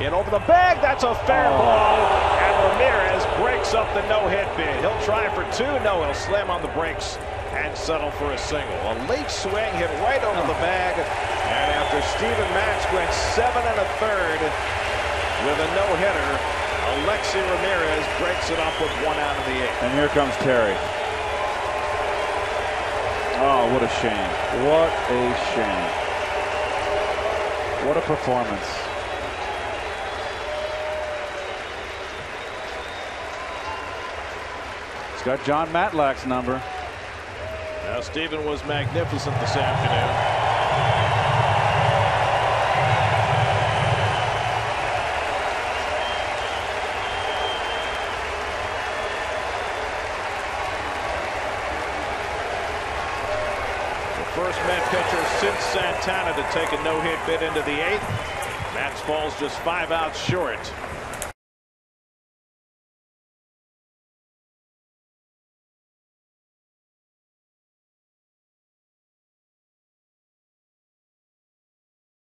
In over the bag, that's a fair Oh. ball. And Ramirez breaks up the no-hit bid. He'll try for two. No, he'll slam on the brakes and settle for a single. A late swing hit right over the bag. And after Steven Matz went seven and a third with a no-hitter, Alexei Ramirez breaks it up with one out of the eighth. And here comes Terry. Oh, what a shame. What a shame. What a performance. It's got Jon Matlack's number. Now, Steven was magnificent this afternoon. The first Met pitcher since Santana to take a no-hit bid into the eighth. Matz falls just five outs short.